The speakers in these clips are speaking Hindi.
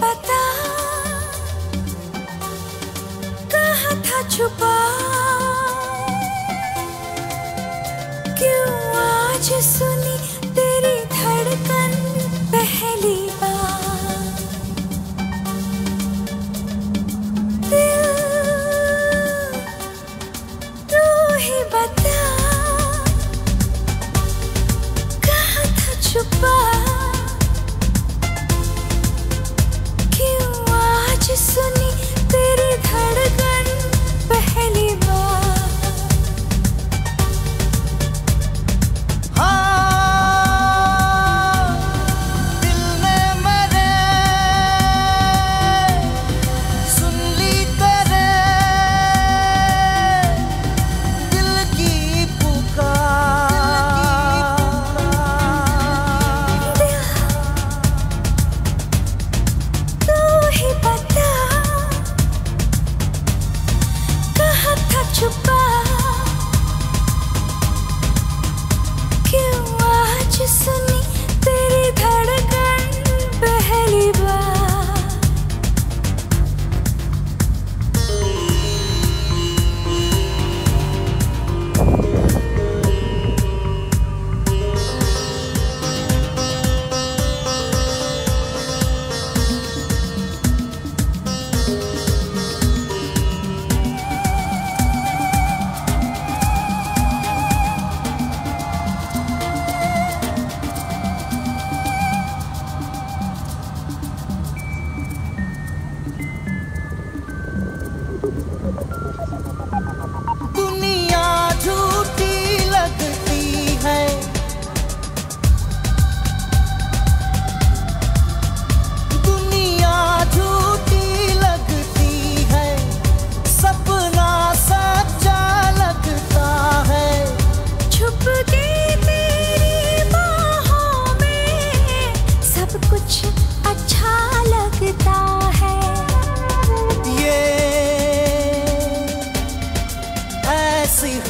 पता कहा था छुपा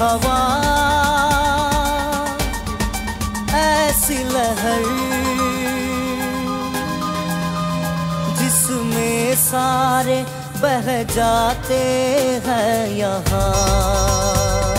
हवा। ऐसी लहर जिसमें सारे बह जाते हैं यहाँ।